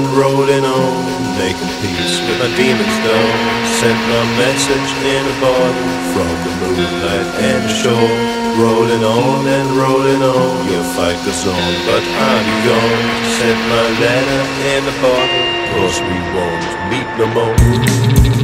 and rolling on, making peace with my demons though. Sent my message in a bottle from the moonlight and the shore. Rolling on and rolling on, your fight goes on, but I'm gone. Sent my letter in a bottle, cause we won't meet no more.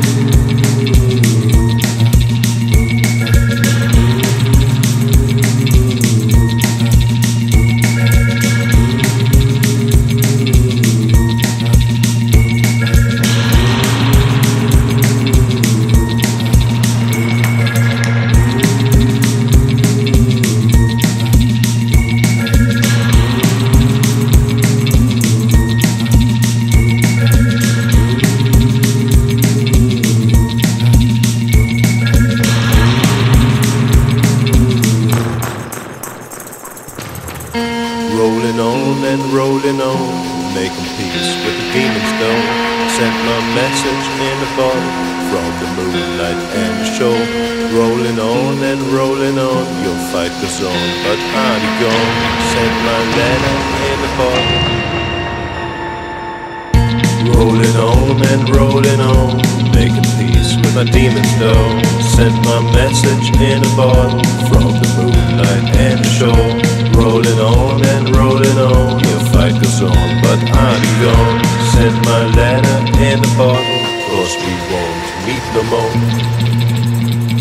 Rolling on and rolling on, making peace with the demons though. Sent my message in a bottle from the moonlight and the shore. Rolling on and rolling on, your fight goes on, but be gone. Sent my letter in a bottle. Rolling on and rolling on, making peace with my demons though. Sent my message in a bottle from My letter in a bottle, cause we won't meet no more.